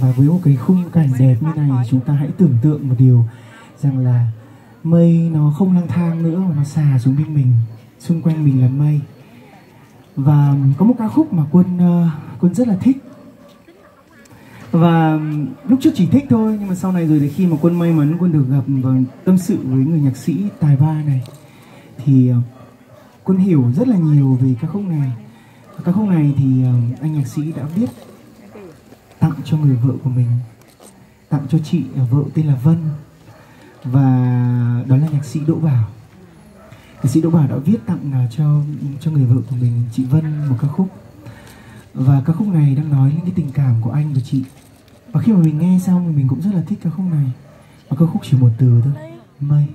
và với một cái khung cảnh đẹp như này chúng ta hãy tưởng tượng một điều rằng là mây nó không lang thang nữa mà nó xà xuống bên mình xung quanh mình là mây. Và có một ca khúc mà quân uh, quân rất là thích. Và lúc trước chỉ thích thôi nhưng mà sau này rồi thì khi mà quân may mắn quân được gặp và tâm sự với người nhạc sĩ tài ba này thì uh, quân hiểu rất là nhiều về ca khúc này. Ca khúc này thì uh, anh nhạc sĩ đã viết cho người vợ của mình, tặng cho chị à, vợ tên là Vân. Và đó là nhạc sĩ Đỗ Bảo. Nhạc sĩ Đỗ Bảo đã viết tặng à, cho cho người vợ của mình, chị Vân, một ca khúc. Và ca khúc này đang nói những cái tình cảm của anh và chị. Và khi mà mình nghe xong thì mình cũng rất là thích ca khúc này. Và ca khúc chỉ một từ thôi. Mây.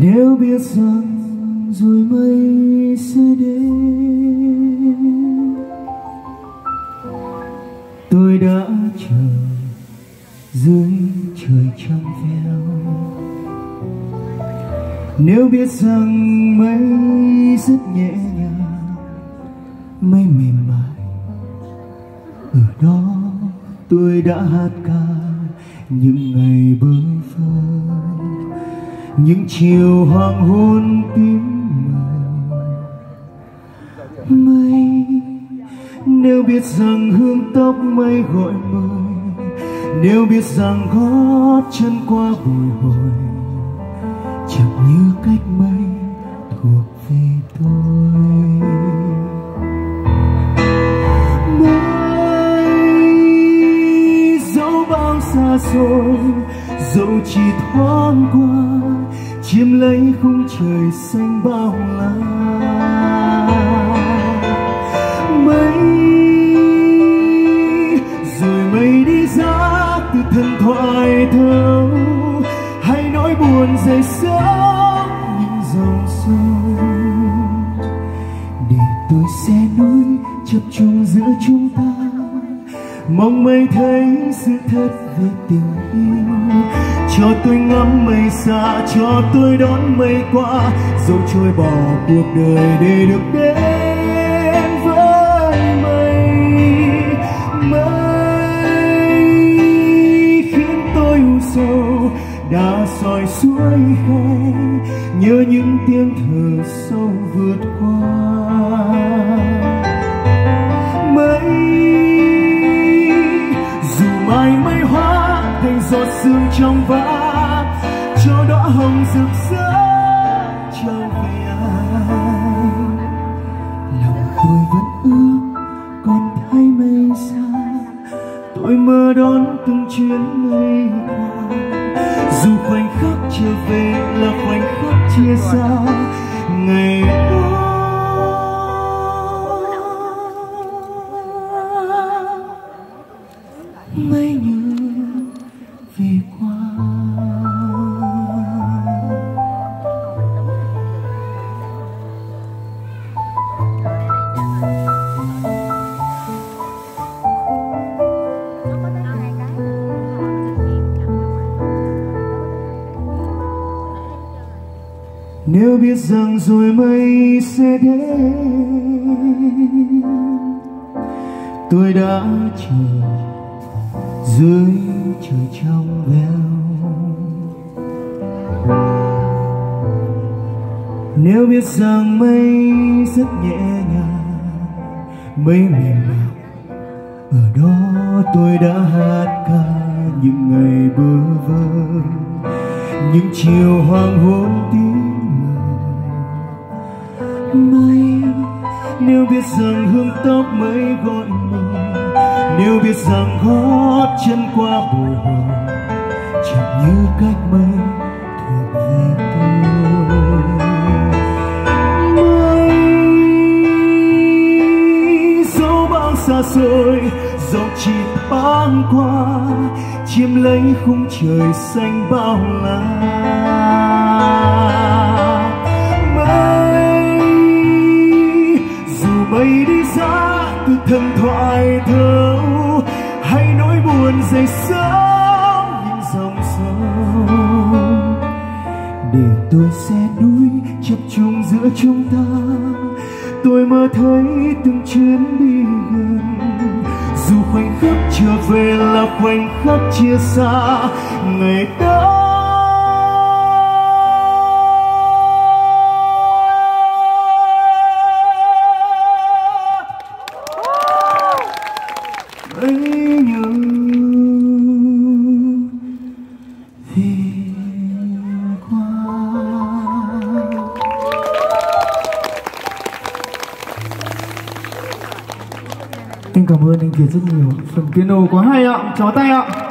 Nếu biết rằng rồi mây sẽ đến. Tôi đã chờ dưới trời trong veo. Nếu biết rằng mây rất nhẹ nhàng, mây mềm mại, ở đó tôi đã hát ca những ngày bơ vơ những chiều hoàng hôn tím mờ mây nếu biết rằng hương tóc mây gọi mời nếu biết rằng gót chân qua bồi hồi, chẳng như cách mây thuộc về tôi. Rồi dẫu chỉ thoáng qua, chiếm lấy khung trời xanh bao la. Mây, rồi mây đi ra từ thần thoại thâu hay nỗi buồn dậy sớm những dòng sông. Để tôi sẽ núi chập trùng giữa chúng ta mong mây thấy sự thật về tình yêu. Cho tôi ngắm mây xa, cho tôi đón mây qua. Dẫu trôi bỏ cuộc đời để được đến với mây. Mây khiến tôi u sầu, đã soi suối khe. Nhớ những tiếng thở sâu vượt qua. Sương trong vã cho đóa hồng rực rỡ trở về anh. Lòng tôi vẫn ước còn thấy mây xa tôi mơ đón từng chuyến mây qua. Dù khoảnh khắc trở về là khoảnh khắc chia xa, ngày nếu biết rằng rồi mây sẽ đến. Tôi đã chờ dưới trời trong veo. Nếu biết rằng mây rất nhẹ nhàng mây mềm mại ở đó tôi đã hát ca những ngày bơ vơ. Những chiều hoàng hôn tím mây. Nếu biết rằng hương tóc mới gọi mời nếu biết rằng gót chân qua bồi hồi chẳng như cách mây thuộc về tôi. Mây rồi dẫu chỉ băng qua chiếm lấy khung trời xanh bao la. Thần thoại thơ hay nỗi buồn dậy sớm những dòng sông. Để tôi sẽ núi chập trùng giữa chúng ta, tôi mơ thấy từng chuyến đi gần. Dù khoảnh khắc trở về là khoảnh khắc chia xa, ngày đó Em cảm ơn anh Kiệt rất nhiều. Phần piano quá hay ạ, chó tay ạ.